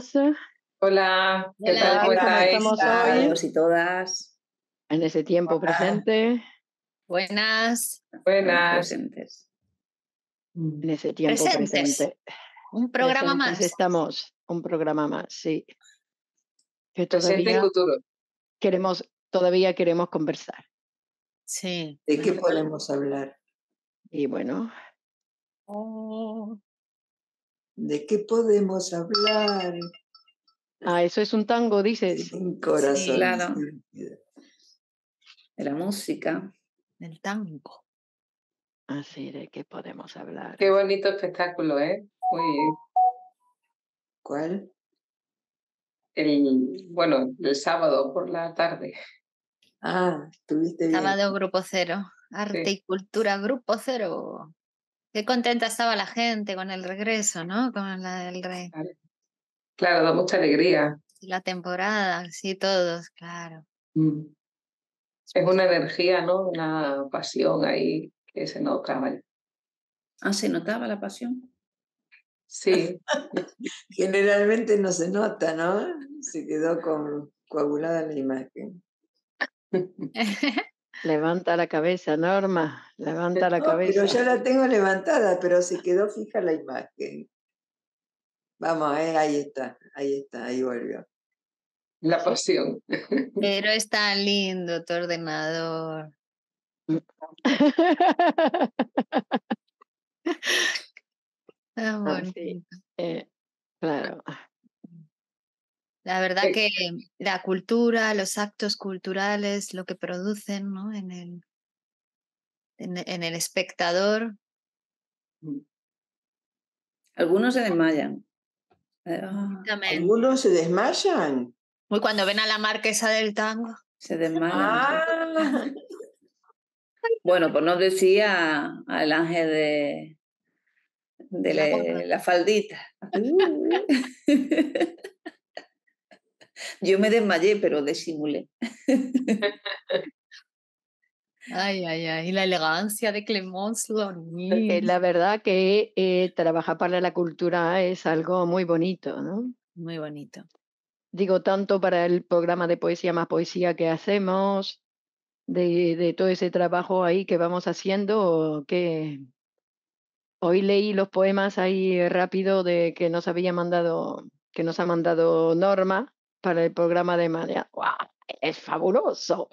Buenas. Hola, ¿qué tal? ¿Cómo estamos hoy? y todas. En ese tiempo presente. Buenas. Buenas. Presentes. En ese tiempo presente. Un programa más. Estamos, un programa más, sí. Que todavía futuro. Queremos, todavía queremos conversar. Sí. ¿De qué podemos hablar? Y bueno. Oh. ¿De qué podemos hablar? Ah, eso es un tango, dice. Sin corazón. claro. De la música. Del tango. Así, ¿de qué podemos hablar? Qué bonito espectáculo, ¿eh? Muy bien. ¿Cuál? El, bueno, el sábado por la tarde. Ah, estuviste bien. Sábado Grupo Cero. Arte y Cultura Grupo Cero. Qué contenta estaba la gente con el regreso, ¿no? Con la del rey. Claro, da mucha alegría. La temporada, sí, todos, claro. Mm. Es una energía, ¿no? Una pasión ahí que se nota. Ah, ¿se notaba la pasión? Sí. Generalmente no se nota, ¿no? Se quedó con, coagulada la imagen. Levanta la cabeza, Norma, levanta la cabeza. Pero ya la tengo levantada, pero se quedó fija la imagen. Vamos, eh, ahí está, ahí está, ahí volvió. La pasión. Pero es tan lindo tu ordenador. Ah, eh, claro. La verdad que la cultura, los actos culturales, lo que producen ¿no? en, el, en, el espectador. Mm. Algunos se desmayan. Ah, Algunos se desmayan. Muy cuando ven a la marquesa del tango. Se desmayan. Ah. Bueno, pues nos decía al ángel de, de la, faldita. Yo me desmayé, pero disimulé. Ay, ay, ay, la elegancia de Clemence eh, La verdad que eh, trabajar para la cultura es algo muy bonito, ¿no? Muy bonito. Digo, tanto para el programa de poesía más poesía que hacemos, de, de todo ese trabajo ahí que vamos haciendo, que hoy leí los poemas ahí rápido de que nos había mandado, que nos ha mandado Norma, para el programa de María. ¡Wow! Es fabuloso,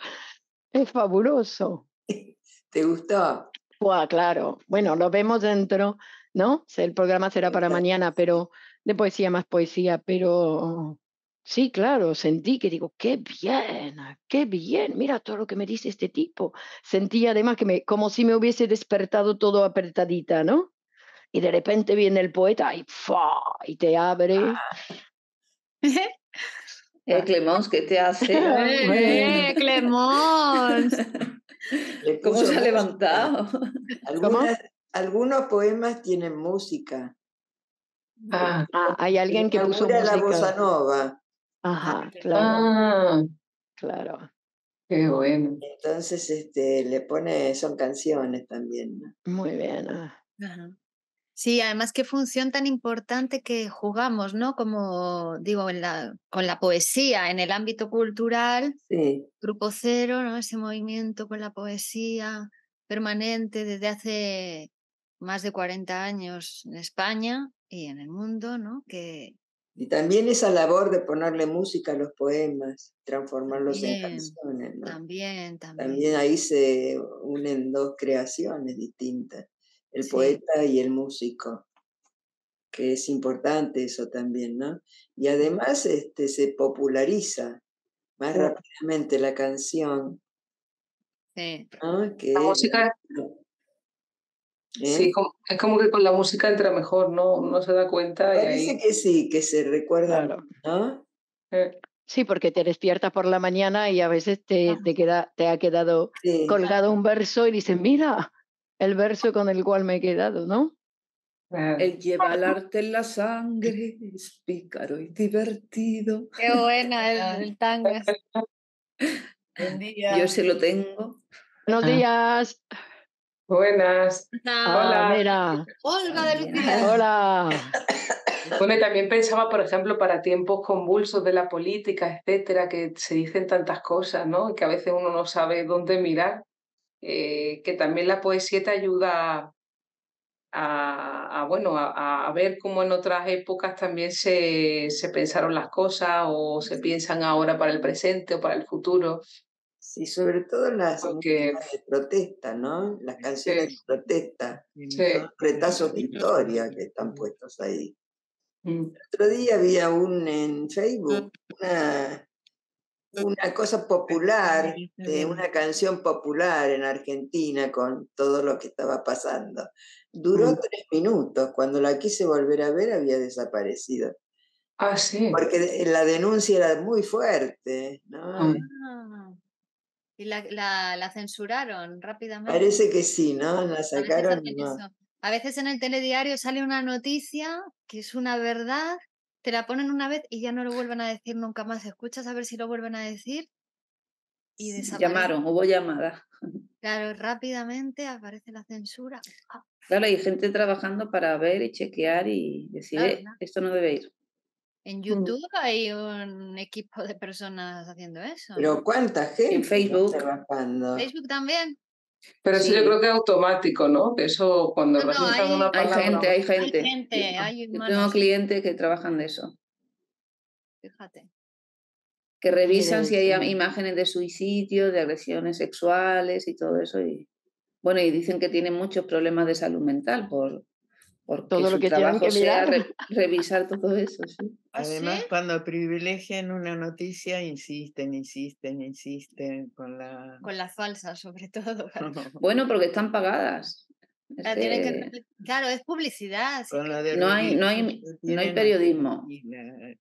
es fabuloso. ¿Te gustó? Wow, claro. Bueno, lo vemos dentro, ¿no? El programa será para mañana, pero de poesía más poesía, pero sí, claro, sentí que digo, qué bien, qué bien, mira todo lo que me dice este tipo. Sentí además que me, como si me hubiese despertado todo apretadita, ¿no? Y de repente viene el poeta y, y te abre. Ah. Eh, Clemons, ¿qué te hace? ¡Eh, Clemons! ¿Cómo se ha levantado? Algunos poemas tienen música. Ah, ah hay alguien que puso música. la bossa nova. Ajá, claro. Ah, claro. Qué bueno. Entonces, este, le pone, son canciones también. Muy bien. Ah. Ajá. Sí, además qué función tan importante que jugamos, ¿no? Como digo, en la, con la poesía en el ámbito cultural. Sí. Grupo Cero, ¿no? Ese movimiento con la poesía permanente desde hace más de 40 años en España y en el mundo, ¿no? Que... Y también esa labor de ponerle música a los poemas, transformarlos en canciones, ¿no? También, también. También ahí se unen dos creaciones distintas el poeta y el músico, que es importante eso también, ¿no? Y además este, se populariza más rápidamente la canción. Sí. La música Sí, ¿eh? como- es como que con la música entra mejor, ¿no? Uno se da cuenta y Parece ahí... que sí, que se recuerda, Claro. ¿no? eh, Sí, porque te despiertas por la mañana y a veces te, te, queda, te ha quedado Sí. colgado un verso y dices, mira, el verso con el cual me he quedado, ¿no? Él lleva el arte en la sangre, es pícaro y divertido. Qué buena el, el tango. Buen día. Yo se lo tengo. Buenos Ah. días. Buenas. Ah, Hola. mira. Olga de. Lucía. Hola. Bueno, y también pensaba, por ejemplo, para tiempos convulsos de la política, etcétera, que se dicen tantas cosas, ¿no? Y que a veces uno no sabe dónde mirar, eh, que también la poesía te ayuda a, a, bueno, a, a ver cómo en otras épocas también se, se pensaron las cosas o se piensan ahora para el presente o para el futuro. Sí, sobre todo las Porque- de protesta, ¿no? Las canciones de protesta, Sí. son retazos de historia que están puestos ahí. Mm. otro día había un en Facebook, una, una cosa popular, de una canción popular en Argentina con todo lo que estaba pasando. Duró Mm. tres minutos, cuando la quise volver a ver había desaparecido, Ah, sí. porque la denuncia era muy fuerte, ¿no? Ah, Y la, la, la censuraron rápidamente. Parece que sí, ¿no? La A veces sacaron. hacen no. A veces en el telediario sale una noticia que es una verdad, te la ponen una vez y ya no lo vuelven a decir nunca más. Escuchas a ver si lo vuelven a decir y desaparece. Llamaron, hubo llamadas. Claro, rápidamente aparece la censura. Ah, Claro, hay gente trabajando para ver y chequear y decir, Claro, "Eh, claro. esto no debe ir. En YouTube hay un equipo de personas haciendo eso. Pero cuánta gente Facebook. trabajando. Facebook también. Pero eso Sí. yo creo que es automático, ¿no? Que eso cuando No, no, hay- una Hay palabra... gente, hay Hay gente. gente, Yo- hay yo tengo clientes que trabajan de eso, fíjate. que revisan si hay imágenes de suicidio, de agresiones sexuales y todo eso. Y bueno, y dicen que tienen muchos problemas de salud mental por porque Todo lo que tienen trabajo que sea mirar. re- revisar todo eso. sí. ¿Ah, Además, sí? cuando privilegian una noticia, insisten, insisten, insisten con la... Con las falsas, sobre todo. Bueno, porque están pagadas. Que repli- Claro, es publicidad. sí con que- la de no hay- no hay- no hay periodismo.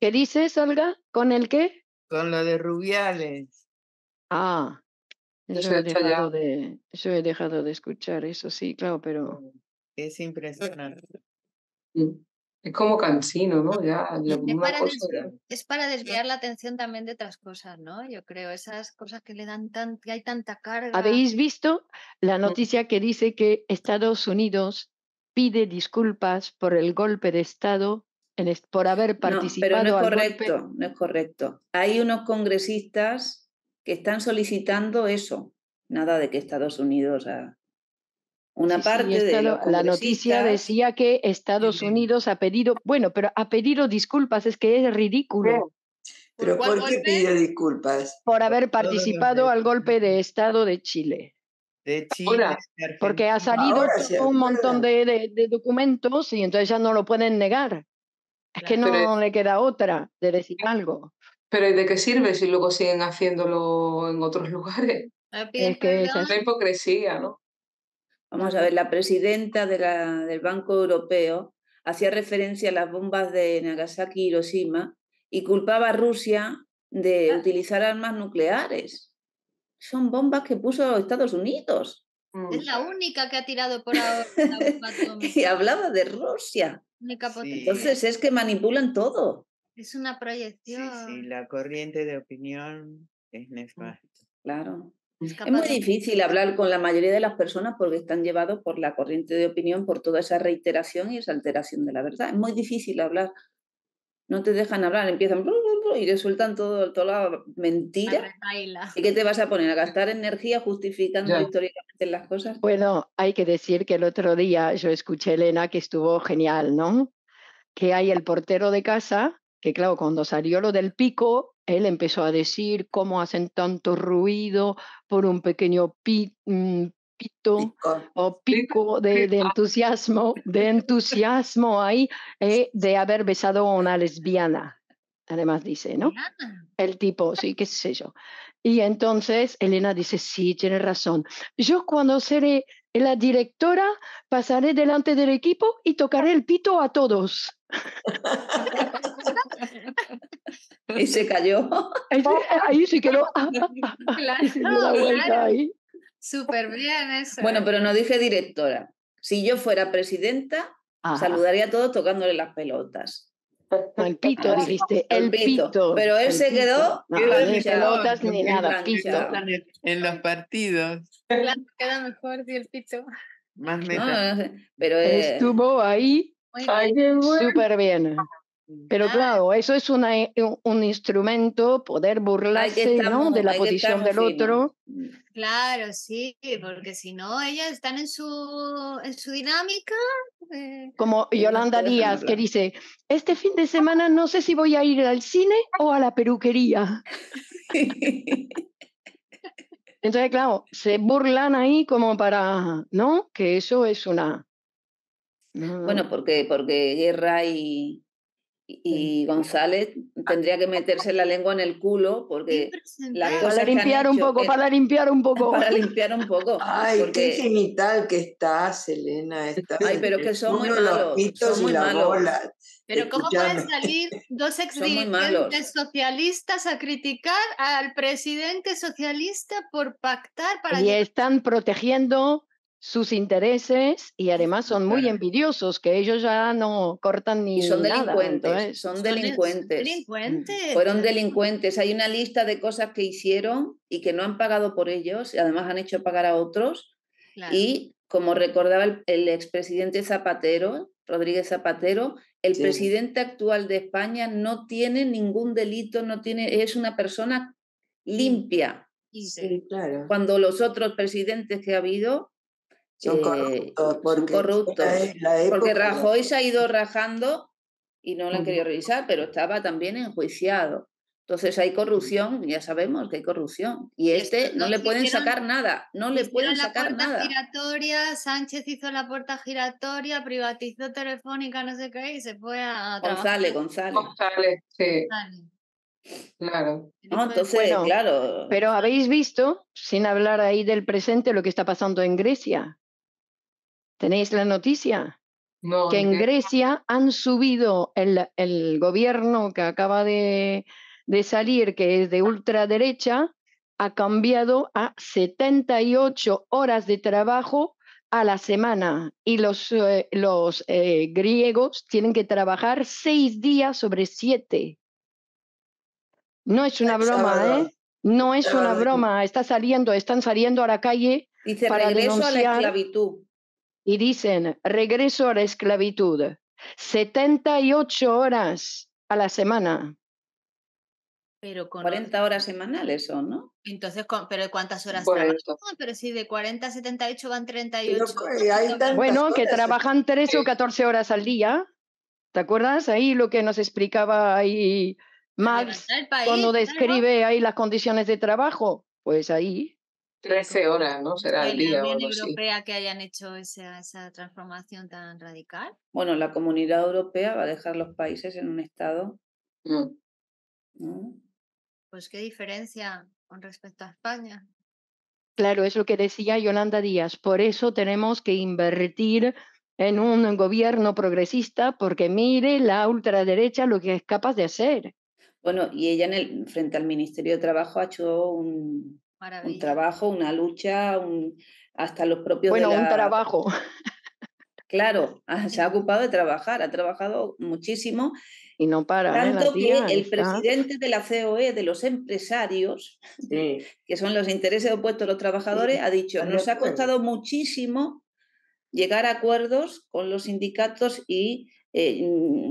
¿Qué dices, Olga? ¿Con el qué? Con lo de Rubiales. Ah, Eso yo he, dejado de, yo he dejado de escuchar eso, sí, claro, pero Es impresionante. Mm. Es como cansino, ¿no? Ya, Es para, cosa ya- es para desviar la atención también de otras cosas, ¿no? Yo creo, esas cosas que le dan tan, que hay tanta carga. ¿habéis visto Mm. la noticia que dice que Estados Unidos pide disculpas por el golpe de Estado en por haber No, participado pero no es golpe? correcto, no es correcto. Hay unos congresistas que están solicitando eso. Nada de que Estados Unidos a una Sí, sí, parte de los la noticia decía que Estados Unidos ha pedido, bueno, pero ha pedido disculpas, es que es ridículo Pero ¿por qué golpe? pidió disculpas? por haber participado al golpe de. Estado de Chile. De Chile, Ahora, de Porque ha salido un montón de, de- de documentos y entonces ya no lo pueden negar. Es que no Pero- le queda otra de decir algo. Pero ¿y de qué sirve si luego siguen haciéndolo en otros lugares? Es que es. La hipocresía, ¿no? Vamos a ver, la presidenta de la- del Banco Europeo hacía referencia a las bombas de Nagasaki y Hiroshima y culpaba a Rusia de Ah. utilizar armas nucleares. Son bombas que puso Estados Unidos. Mm. Es la única que ha tirado por ahora la bomba atómica, Y hablaba de Rusia. Sí. Entonces es que manipulan todo. es una Sí, proyección. sí, la corriente de opinión es nefasta. Claro. Es muy de- difícil hablar con la mayoría de las personas porque están llevados por la corriente de opinión, por toda esa reiteración y esa alteración de la verdad. Es muy difícil hablar. No te dejan hablar, empiezan blu, blu, blu, y te sueltan todo, toda la mentira. la. ¿Y qué te vas a poner? ¿A gastar energía justificando Ya. históricamente las cosas? Bueno, hay que decir que el otro día yo escuché a Elena que estuvo genial, ¿no? Que hay el portero de casa, que claro, cuando salió lo del pico, él empezó a decir cómo hacen tanto ruido por un pequeño pi- mm, pito Pico. o pico de, de entusiasmo, de entusiasmo ahí, eh, de haber besado a una lesbiana. Además dice, ¿no? Ah, El tipo, sí, qué sé yo. Y entonces Elena dice, sí, tiene razón. Yo cuando seré la directora, pasaré delante del equipo y tocaré el pito a todos. y se cayó. Ahí, se quedó. Súper bien eso. Bueno, pero no dije directora. Si yo fuera presidenta, saludaría a todos tocándole las pelotas. El pito, dijiste, el, pito. Pero él se quedó. No, ni pelotas ni nada, pito. En los partidos. Claro, queda mejor si el pito. Más Pero estuvo ahí súper bien. Pero claro, eso es una, eh, un instrumento, poder burlarse ¿no? de la posición del otro. Claro, sí, porque si no, ellas están en su, en su dinámica. Eh, Como Yolanda Díaz, que dice, este fin de semana no sé si voy a ir al cine o a la peluquería. Entonces, claro, se burlan ahí como para, ¿no? Que eso es una... Bueno, porque, porque guerra y, y González tendría que meterse la lengua en el culo porque para limpiar un poco, para limpiar un poco. Para limpiar un poco. Ay, qué genital que estás, Elena. Ay, pero que son muy malos. Son muy malos. Pero ¿cómo pueden salir dos exdirigentes socialistas a criticar al presidente socialista por pactar para... Y están protegiendo sus intereses y además son muy envidiosos, que ellos ya no cortan ni son nada, delincuentes, son delincuentes. delincuentes. Fueron delincuentes. Hay una lista de cosas que hicieron y que no han pagado por ellos y además han hecho pagar a otros. Y como recordaba el, expresidente Zapatero, Rodríguez Zapatero, el presidente actual de España no tiene ningún delito, no tiene, es una persona limpia. claro. Cuando los otros presidentes que ha habido son corruptos. Porque, porque Rajoy se ha ido rajando y no lo han querido revisar, pero estaba también enjuiciado. Entonces hay corrupción, ya sabemos que hay corrupción. Y este no, le pueden sacar nada, no le pueden sacar la nada. giratoria, Sánchez hizo la puerta giratoria, privatizó Telefónica, no sé qué, y se fue a González, González. González, sí. Claro. entonces, claro. Pero habéis visto, sin hablar ahí del presente, lo que está pasando en Grecia. ¿Tenéis la noticia? que en Grecia han subido el, el gobierno que acaba de, de, salir, que es de ultraderecha, ha cambiado a 78 horas de trabajo a la semana y los, eh, los eh, griegos tienen que trabajar seis días sobre siete. No es una broma, ¿eh? No es una broma. Está saliendo, están saliendo a la calle Dice, para regreso a la esclavitud y dicen regreso a la esclavitud, 78 horas a la semana. Pero con 40 horas semanales son, ¿no? Entonces, ¿pero cuántas horas trabajan? pero si de 40 a 78 van 38. bueno, que trabajan 13 o 14 horas al día. ¿Te acuerdas ahí lo que nos explicaba ahí Max cuando describe ahí las condiciones de trabajo? Pues ahí 13 horas, ¿no? Será el día. ¿La Unión Europea que hayan hecho esa, esa, transformación tan radical? Bueno, la comunidad europea va a dejar los países en un estado. Mm. Pues qué diferencia con respecto a España. Claro, es lo que decía Yolanda Díaz. Por eso tenemos que invertir en un gobierno progresista, porque mire la ultraderecha lo que es capaz de hacer. Bueno, y ella en el, frente al Ministerio de Trabajo ha hecho un, un trabajo, una lucha, un, hasta los propios... Bueno, un trabajo. Claro, ah, se ha ocupado de trabajar, ha trabajado muchísimo. Y no para. ¿eh? Tanto que el presidente de la COE, de los empresarios, que son los intereses opuestos a los trabajadores, ha dicho, nos ha costado muchísimo llegar a acuerdos con los sindicatos y eh,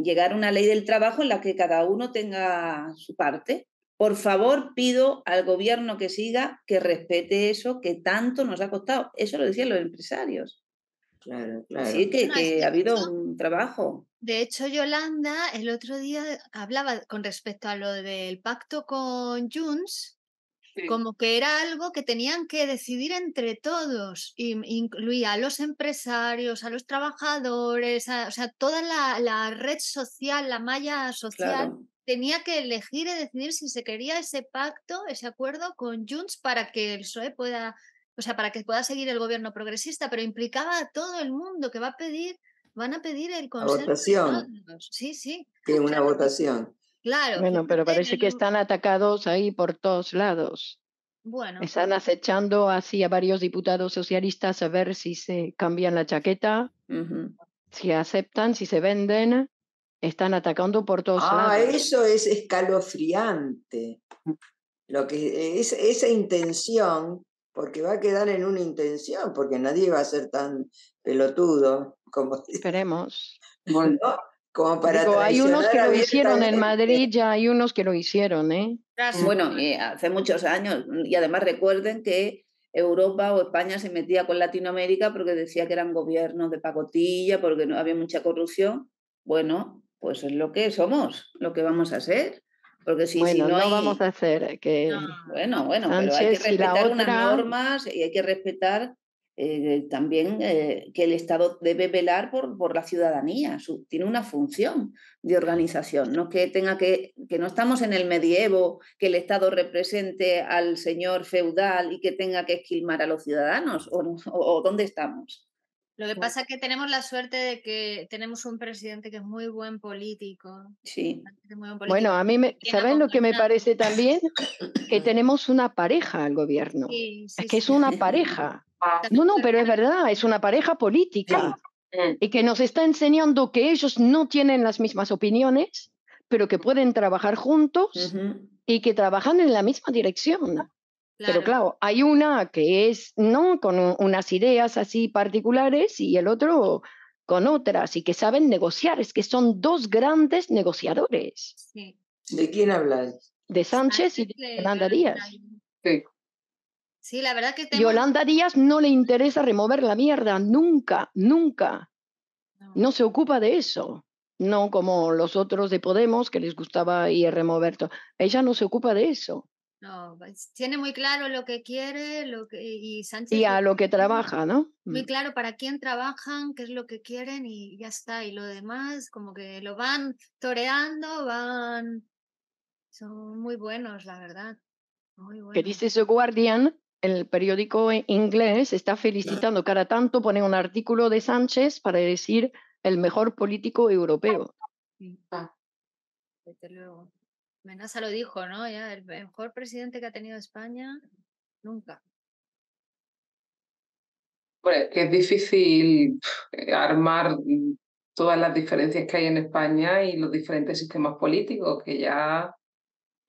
llegar a una ley del trabajo en la que cada uno tenga su parte. Por favor, pido al gobierno que siga, que respete eso que tanto nos ha costado. Eso lo decían los empresarios. Claro, claro. Así que, ha habido un trabajo. De hecho, Yolanda el otro día hablaba con respecto a lo del pacto con Junts, como que era algo que tenían que decidir entre todos, y incluía a los empresarios, a los trabajadores, o sea, toda la, red social, la malla social tenía que elegir y decidir si se quería ese pacto, ese acuerdo con Junts para que el PSOE pueda o sea, para que pueda seguir el gobierno progresista, pero implicaba a todo el mundo que va a pedir, van a pedir el consenso. de votación. Sí, sí. que es una votación. Claro. Bueno, pero parece que están atacados ahí por todos lados. Bueno, Están acechando así a varios diputados socialistas a ver si se cambian la chaqueta, si aceptan, si se venden. Están atacando por todos Ah, lados. eso es escalofriante. Lo que es esa intención, porque va a quedar en una intención, porque nadie va a ser tan pelotudo como, Esperemos. ¿no? como para Digo, hay unos que lo hicieron en. Madrid, ya hay unos que lo hicieron, ¿eh? Bueno, y hace muchos años. Y además recuerden que Europa o España se metía con Latinoamérica porque decía que eran gobiernos de pacotilla, porque no había mucha corrupción. Bueno, pues es lo que somos, lo que vamos a ser. Porque si, no, no, hay... vamos a hacer que... no, Bueno, bueno, pero hay que respetar unas normas y hay que respetar eh, también eh, que el Estado debe velar por, por la ciudadanía, su- tiene una función de organización, no que tenga que, que no estamos en el medievo, que el Estado represente al señor feudal y que tenga que esquilmar a los ciudadanos, o, no- o- o dónde estamos. Lo que pasa es que tenemos la suerte de que tenemos un presidente que es muy buen político. Sí, es muy buen político, Bueno, a mí me, ¿saben lo que me parece también? Que tenemos una pareja al gobierno. Sí, sí, Es que sí. es una pareja. No, no, pero es verdad, es una pareja política. mm, Y que nos está enseñando que ellos no tienen las mismas opiniones, pero que pueden trabajar juntos y que trabajan en la misma dirección. Pero Claro. hay una que es, ¿no? Con unas ideas así particulares y el otro con otras y que saben negociar. Es que son dos grandes negociadores, Sí. ¿De quién habláis? de Sánchez y Sánchez de de Yolanda Díaz. sí. Sí, la verdad que tenemos... Yolanda Díaz no le interesa remover la mierda, nunca, nunca. No. No se ocupa de eso. No como los otros de Podemos que les gustaba ir a remover todo. Ella no se ocupa de eso. No, pues, tiene muy claro lo que quiere lo que, y Sánchez Y a lo que trabaja, ¿no? muy Mm. claro para quién trabajan, qué es lo que quieren y ya está. Y lo demás, como que lo van toreando, van... Son muy buenos, la verdad. Muy Que buenos. dice The Guardian, el periódico e- inglés, está felicitando cada tanto, pone un artículo de Sánchez para decir el mejor político europeo. Sí, Ah. desde luego. Menasa lo dijo, ¿no? Ya, el mejor presidente que ha tenido España, nunca. Bueno, que es difícil eh, armar mm, todas las diferencias que hay en España y los diferentes sistemas políticos, que ya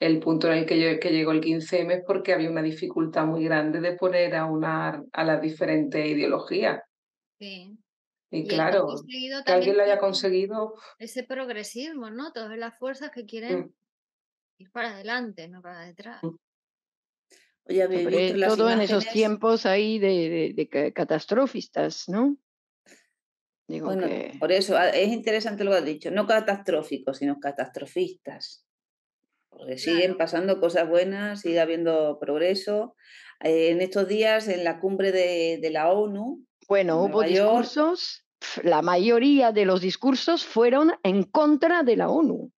el punto en el que, lle- que llegó el 15M es porque había una dificultad muy grande de poner a una a las diferentes ideologías. Sí. Y, Y claro, que alguien lo haya conseguido, ese progresismo, ¿no? Todas las fuerzas que quieren mm, ir para adelante, no para detrás. Oye, habéis Sobre visto las todo en esos tiempos ahí de, de- de ca- catastrofistas, ¿no? Digo Bueno, que... por eso ah, es interesante lo que has dicho, no catastróficos, sino catastrofistas. Porque siguen pasando cosas buenas, sigue habiendo progreso. Eh, en estos días, en la cumbre de, de la ONU, Bueno, en hubo York, discursos, la mayoría de los discursos fueron en contra de la ONU,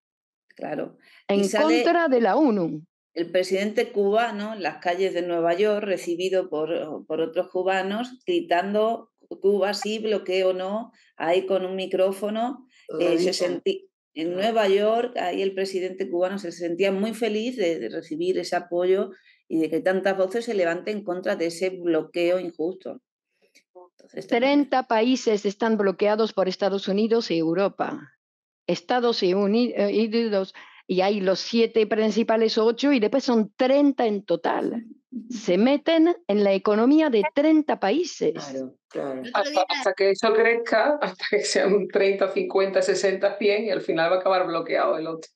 claro, en contra de la ONU. el presidente cubano en las calles de Nueva York, recibido por, por otros cubanos, gritando Cuba sí, bloqueo no, ahí con un micrófono. eh, se sentí- en. Nueva York, ahí el presidente cubano se sentía muy feliz de, de recibir ese apoyo y de que tantas voces se levanten en contra de ese bloqueo injusto. Entonces, también- 30 países están bloqueados por Estados Unidos y Europa. Estados eh, Unidos, y hay los siete principales ocho, y después son 30 en total. Se meten en la economía de 30 países. Claro, claro. Hasta, hasta que eso crezca, hasta que sean un 30, 50, 60, 100 y al final va a acabar bloqueado el otro.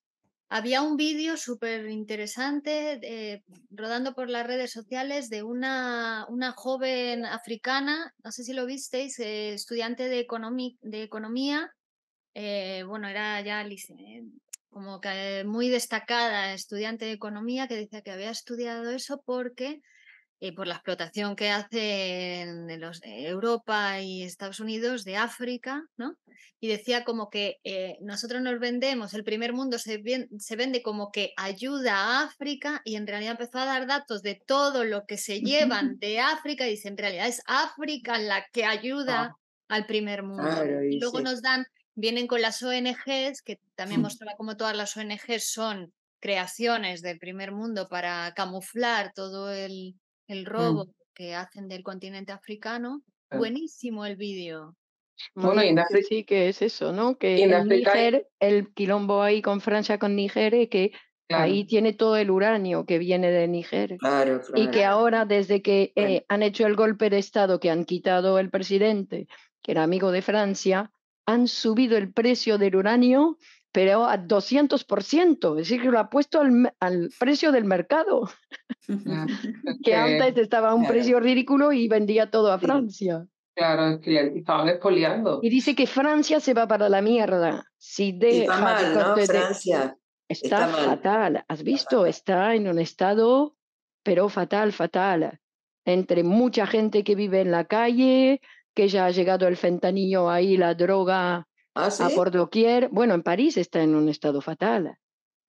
Había un vídeo súper interesante eh, rodando por las redes sociales de una, una joven africana, no sé si lo visteis, eh, estudiante de, economi- de economía, eh, bueno, era ya eh, como que muy destacada estudiante de economía que decía que había estudiado eso porque eh, por la explotación que hacen en los, Europa y Estados Unidos de África, ¿no? Y decía como que eh, nosotros nos vendemos, el primer mundo se, se, vende como que ayuda a África y en realidad empezó a dar datos de todo lo que se llevan de África y dice, en realidad es África la que ayuda ah. al primer mundo. y luego nos dan, vienen con las ONGs, que también mostraba como todas las ONGs son creaciones del primer mundo para camuflar todo el, el mm. robo que hacen del continente africano. Buenísimo el vídeo. Bueno, y en África sí que es eso, ¿no? Que en, Níger, el quilombo ahí con Francia, con Níger, que ahí tiene todo el uranio que viene de Níger. Claro, Y que ahora, desde que eh, han hecho el golpe de Estado, que han quitado el presidente, que era amigo de Francia, han subido el precio del uranio pero a 200%, es decir, que lo ha puesto al, al precio del mercado, ah, que antes estaba a un precio ridículo y vendía todo a Francia. Claro, que estaban expoliando. Y dice que Francia se va para la mierda. Si de, está mal, ¿no? Francia. Está, fatal. ¿Has visto? Está en un estado, pero fatal, fatal. Entre mucha gente que vive en la calle, que ya ha llegado el fentanillo ahí, la droga ¿Ah, a por doquier. Bueno, en París está en un estado fatal.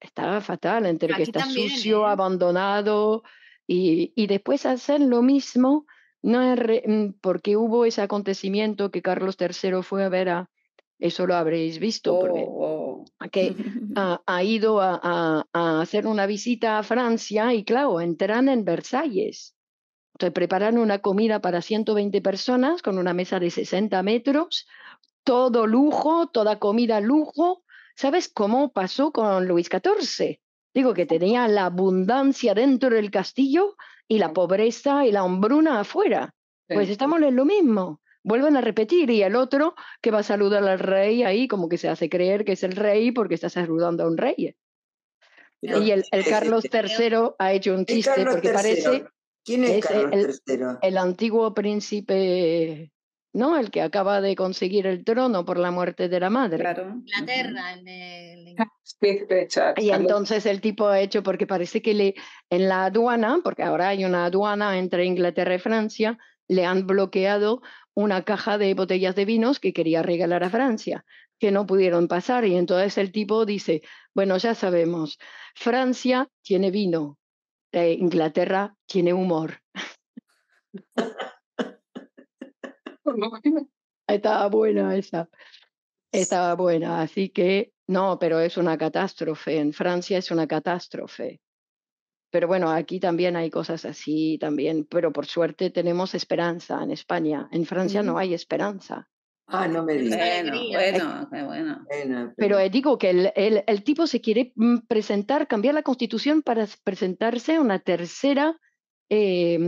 Está fatal, entre que está sucio, ¿eh? abandonado, y, y, después hacen lo mismo, no mm, porque hubo ese acontecimiento que Carlos III fue a ver a, eso lo habréis visto, porque, oh, oh. que ha, ha ido a, a, a, hacer una visita a Francia y claro, entran en Versalles. Entonces preparan una comida para 120 personas con una mesa de 60 metros, todo lujo, toda comida lujo. ¿Sabes cómo pasó con Luis XIV? Digo que tenía la abundancia dentro del castillo y la pobreza y la hombruna afuera. Pues estamos en lo mismo. Vuelven a repetir y el otro que va a saludar al rey ahí como que se hace creer que es el rey porque está saludando a un rey. y el, Carlos III ha hecho un chiste porque parece... ¿Quién es, Carlos el, III? El antiguo príncipe ¿no? El que acaba de conseguir el trono por la muerte de la madre. Claro. Inglaterra, el de... Y entonces el tipo ha hecho, porque parece que le, en la aduana, porque ahora hay una aduana entre Inglaterra y Francia, le han bloqueado una caja de botellas de vinos que quería regalar a Francia, que no pudieron pasar. Y entonces el tipo dice, bueno, ya sabemos, Francia tiene vino, eh, Inglaterra tiene humor. Estaba buena esa. Estaba buena, así que no, pero es una catástrofe. En Francia es una catástrofe. Pero bueno, aquí también hay cosas así también, pero por suerte tenemos esperanza en España. En Francia no hay esperanza. Ah, no me digas. Bueno, bueno, bueno. Pero digo que el, el, el, tipo se quiere mm, presentar, cambiar la constitución para presentarse a una tercera eh,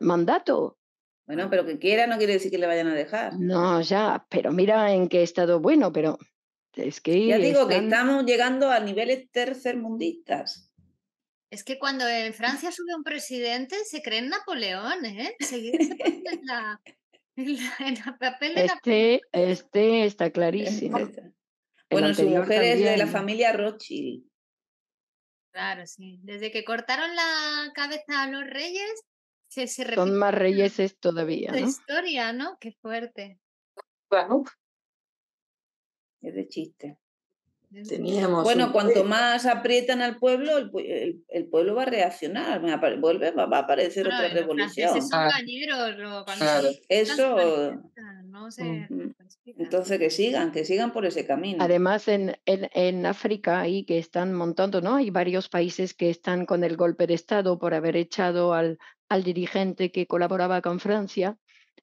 mandato. Bueno, pero que quiera no quiere decir que le vayan a dejar. No, ya, pero mira en qué estado bueno, pero es que... Ya digo que estamos llegando a niveles tercermundistas. Es que cuando en Francia sube un presidente se cree en Napoleón, ¿eh? Seguir en, la, en, papel de este, este está clarísimo. bueno, su mujer es de la familia Rothschild. Claro, sí. Desde que cortaron la cabeza a los reyes, son más reyeses todavía. La historia, ¿no? Qué fuerte. Bueno. Es de chiste. Teníamos bueno, cuanto más aprietan al pueblo, el, el, pueblo va a reaccionar, vuelve, va, a aparecer otra revolución. Son Eso. Entonces que sigan, que sigan por ese camino. Además, en, en, en, África, ahí que están montando, ¿no? Hay varios países que están con el golpe de Estado por haber echado al, al dirigente que colaboraba con Francia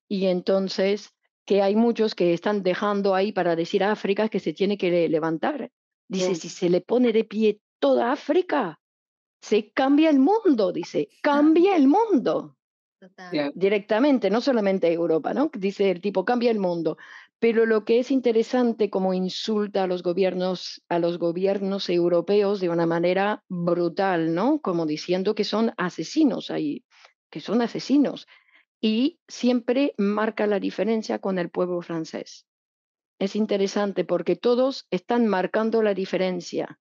y entonces que hay muchos que están dejando ahí para decir a África que se tiene que levantar. Dice, si se le pone de pie toda África, se cambia el mundo, dice, cambia el mundo. Directamente, no solamente Europa, ¿no? Dice el tipo, cambia el mundo. Pero lo que es interesante, como insulta a los gobiernos, a los gobiernos europeos de una manera brutal, ¿no? Como diciendo que son asesinos ahí que son asesinos, y siempre marca la diferencia con el pueblo francés. Es interesante porque todos están marcando la diferencia,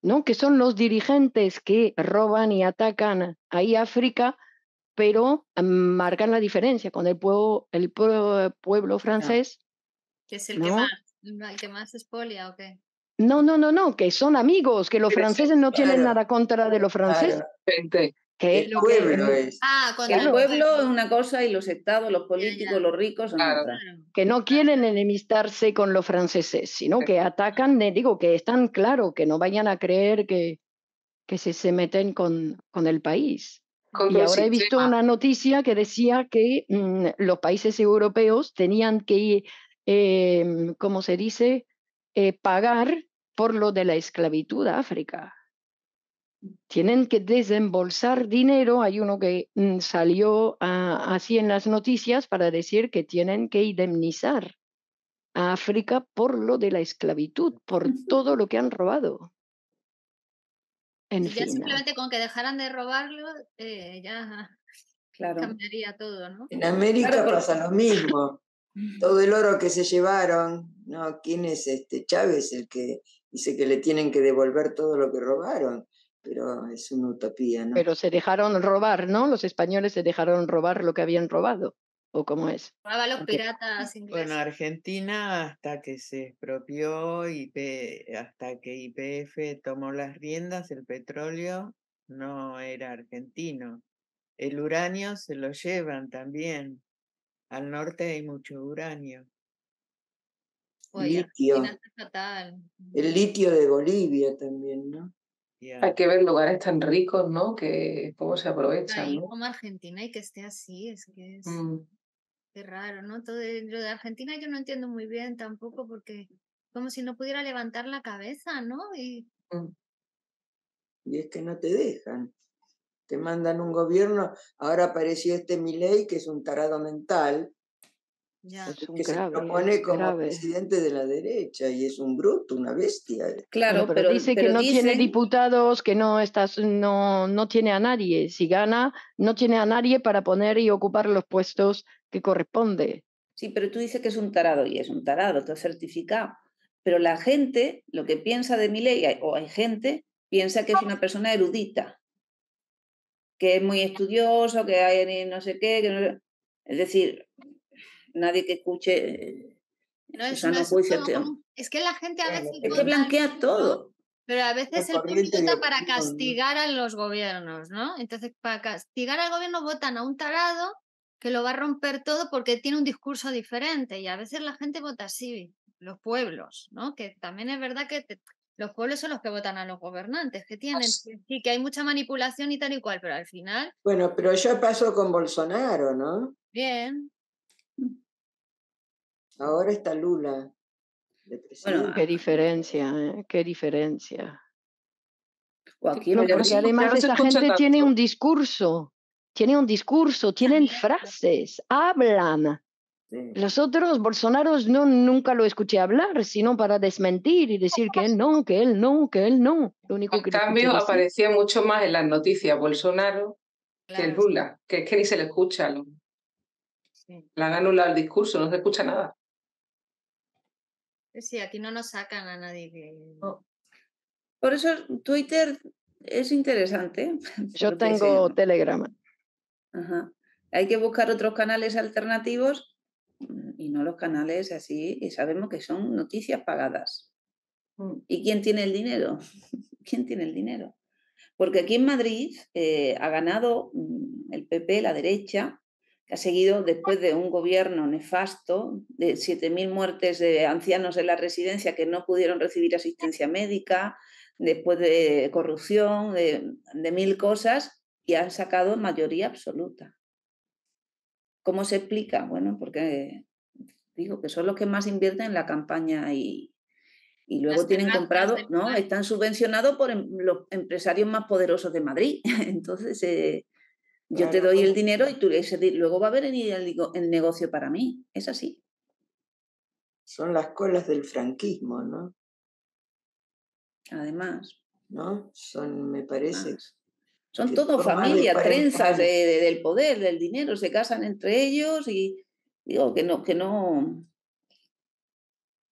¿no? Que son los dirigentes que roban y atacan ahí África, pero mm, marcan la diferencia con el pueblo, el pueblo francés. Que es el que más, el que más expolia o qué. No, no, no, no, que son amigos, que los franceses no tienen nada contra de los franceses. Que el pueblo es. Ah, el pueblo es una cosa y los estados, los políticos, los ricos son otra. Que no quieren enemistarse con los franceses, sino que atacan, digo, que es tan claro que no vayan a creer que, que se, se meten con, con el país. y ahora he visto una noticia que decía que mm, los países europeos tenían que, eh, ¿cómo se dice?, eh, pagar por lo de la esclavitud a África. Tienen que desembolsar dinero. Hay uno que mm, salió así en las noticias para decir que tienen que indemnizar a África por lo de la esclavitud, por todo lo que han robado. En ya simplemente con que dejaran de robarlo, eh, ya cambiaría todo, ¿no? En América pasa lo mismo. Todo el oro que se llevaron, ¿no? ¿Quién es este? Chávez, el que dice que le tienen que devolver todo lo que robaron, pero es una utopía, ¿no? Pero se dejaron robar, ¿no? Los españoles se dejaron robar lo que habían robado. ¿O cómo es? Robaba los piratas ingleses. Bueno, Argentina hasta que se expropió, IP, hasta que IPF tomó las riendas, el petróleo no era argentino. El uranio se lo llevan también. Al norte hay mucho uranio. litio. El litio de Bolivia también, ¿no? Hay que ver lugares tan ricos, ¿no? Que cómo se aprovechan. ¿no? Como Argentina y que esté así, es que es, mm. raro, ¿no? Todo lo de Argentina yo no entiendo muy bien tampoco porque como si no pudiera levantar la cabeza, ¿no? Y, mm. y es que no te dejan te mandan un gobierno, ahora apareció este Milei, que es un tarado mental, que se propone como presidente de la derecha y es un bruto, una bestia. Claro, pero, dice que no tiene diputados, que no, estás, no, no tiene a nadie. Si gana, no tiene a nadie para poner y ocupar los puestos que corresponde. Sí, pero tú dices que es un tarado y es un tarado, te certificado. Pero la gente, lo que piensa de Milei, o hay gente, piensa que es una persona erudita que es muy estudioso, que hay no sé qué, que es decir, nadie que escuche no es, es, que la gente a veces es que blanquea todo. Pero a veces el público vota para castigar a los gobiernos, ¿no? Entonces, para castigar al gobierno votan a un tarado que lo va a romper todo porque tiene un discurso diferente. Y a veces la gente vota así, los pueblos, ¿no? Que también es verdad que los pueblos son los que votan a los gobernantes, que tienen, sí, que hay mucha manipulación y tal y cual, pero al final... Bueno, pero ya pasó con Bolsonaro, ¿no? Bien. Ahora está Lula. Bueno, qué diferencia, ¿eh? qué diferencia. porque además esa gente tiene un discurso, tiene un discurso, tienen frases, hablan. Los otros Bolsonaros no, nunca lo escuché hablar, sino para desmentir y decir que él no, que él no, que él no. Lo único en cambio, aparecía mucho más en las noticias Bolsonaro que Lula, que es que ni se le escucha. Lo... Le han anulado el discurso, no se escucha nada. Sí, aquí no nos sacan a nadie que... Por eso Twitter es interesante. Yo tengo Telegram. Ajá. Hay que buscar otros canales alternativos y no los canales así, y sabemos que son noticias pagadas. Mm. ¿Y quién tiene el dinero? ¿Quién tiene el dinero? Porque aquí en Madrid eh, ha ganado mm, el PP, la derecha, que ha seguido después de un gobierno nefasto, de 7.000 muertes de ancianos en la residencia que no pudieron recibir asistencia médica, después de corrupción, de, de mil cosas, y han sacado mayoría absoluta. ¿Cómo se explica? Bueno, porque digo que son los que más invierten en la campaña y, y luego tienen comprado, ¿no? Están subvencionados por em, los empresarios más poderosos de Madrid. Entonces, eh, yo te doy el dinero y tú luego va a haber el, el negocio para mí. Es así. Son las colas del franquismo, ¿no? Además. ¿No? Son, me parece. Son todo familia, trenzas del poder, del dinero, se casan entre ellos y digo que no, que no.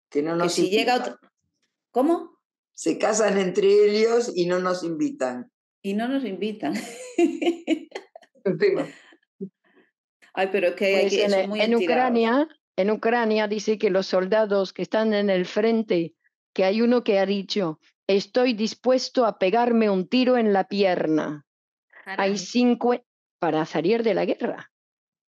Que no nos. si llega otro... ¿Cómo? Se casan entre ellos y no nos invitan. Y no nos invitan. Ay, pero es que, hay Pues que en, son muy en. Ucrania, en Ucrania dice que los soldados que están en el frente, que hay uno que ha dicho, estoy dispuesto a pegarme un tiro en la pierna. Hay Caray. cinco para salir de la guerra.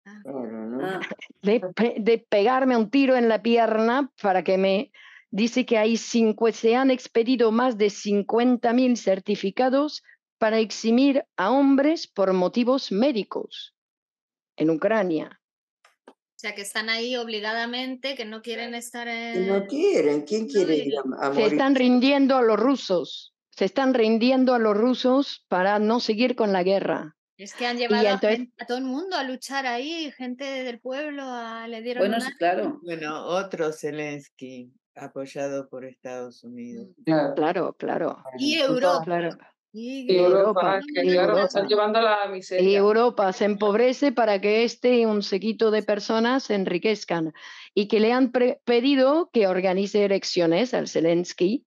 Claro, ¿no? Ah, de, de pegarme un tiro en la pierna para que me... Dice que hay cinco, se han expedido más de 50.000 certificados para eximir a hombres por motivos médicos en Ucrania. O sea, que están ahí obligadamente, que no quieren estar Que no en... quieren, ¿quién quiere ir a, a Se morir? están rindiendo a los rusos, se están rindiendo a los rusos para no seguir con la guerra. Es que han llevado a, entonces- a todo el mundo a luchar ahí, gente del pueblo, a- le dieron bueno, una- claro. Bueno, otro Zelensky apoyado por Estados Unidos. Claro. Claro, claro. Y Europa. Claro. Y Europa, Europa, que y claro, Europa. están llevando a la Y miseria. Europa se empobrece para que este y un sequito de personas se enriquezcan y que le han pedido que organice elecciones al Zelensky,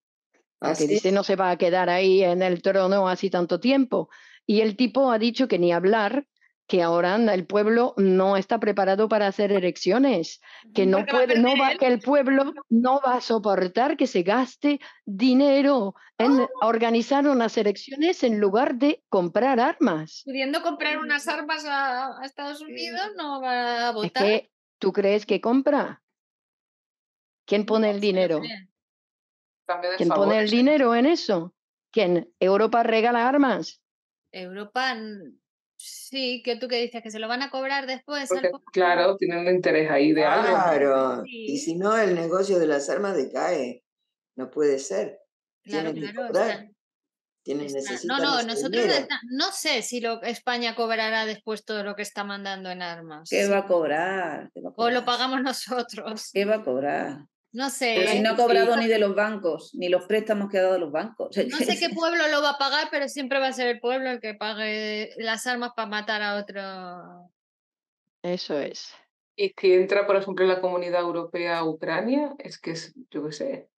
Así dice no se va a quedar ahí en el trono así tanto tiempo. Y el tipo ha dicho que ni hablar, que ahora el pueblo no está preparado para hacer elecciones, que no Porque va a puede, no va, que el pueblo no va a soportar que se gaste dinero en organizar unas elecciones en lugar de comprar armas. pudiendo comprar unas armas a, a Estados Unidos, no va a Es votar. que tú crees que compra. ¿Quién pone el dinero? ¿Quién pone el dinero en eso? ¿Quién? ¿Europa regala armas? Europa, sí, que tú que dices que se lo van a cobrar después. Porque, claro, tienen un interés ahí de algo. Claro, y si no, el negocio de las armas decae. No puede ser. Claro, tienen que claro, cobrar. están- Tienen, No, no, nosotros no, dinero. está- no sé si lo, España cobrará después todo lo que está mandando en armas. ¿Qué va a cobrar? ¿Qué va a O lo cobrar? pagamos nosotros. ¿Qué va a cobrar? No sé. Pero si ¿eh? no ha cobrado ni de los bancos, ni los préstamos que ha dado los bancos. No sé qué pueblo lo va a pagar, pero siempre va a ser el pueblo el que pague las armas para matar a otro. Eso es. Y si entra, por ejemplo, la comunidad europea a Ucrania, es que es, yo qué sé.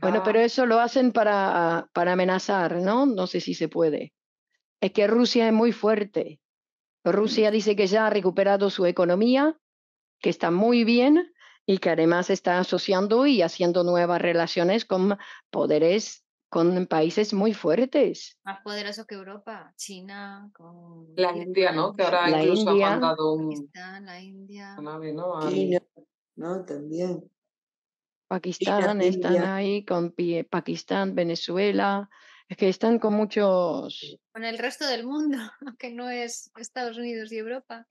Bueno, pero eso lo hacen para, para amenazar, ¿no? No sé si se puede. Es que Rusia es muy fuerte. Rusia dice que ya ha recuperado su economía, que está muy bien y que además está asociando y haciendo nuevas relaciones con poderes, con países muy fuertes. Más poderoso que Europa, China, con La India, ¿no? Que ahora La incluso India. ha mandado un, Pakistán, la India. nave, ¿no? Al- China, ¿no? También. Pakistán están India. ahí con Pakistán, Venezuela, es que están con muchos... Con el resto del mundo, que no es Estados Unidos y Europa.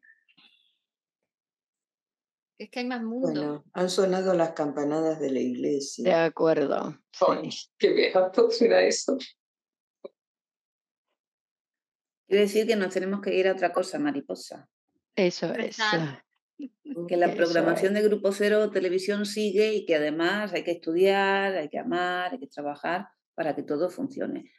Es que hay más mundo. Bueno, han sonado las campanadas de la De iglesia. acuerdo. Ay, sí. qué beato suena eso. Quiere decir que nos tenemos que ir a otra cosa, mariposa. Eso es. Que la Eso programación de Grupo Cero Televisión sigue y que además hay que estudiar, hay que amar, hay que trabajar para que todo funcione.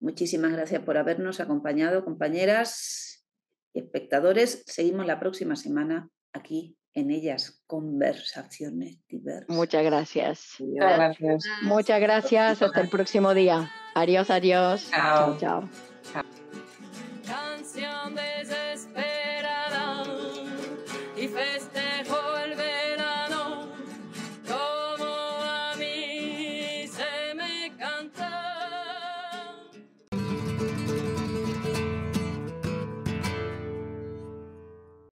Muchísimas gracias por habernos acompañado, compañeras y espectadores. Seguimos la próxima semana aquí en ellas, conversaciones diversas. Muchas gracias. Muchas gracias. Muchas gracias. Hasta el próximo día. Adiós, adiós. Chao. chao. chao.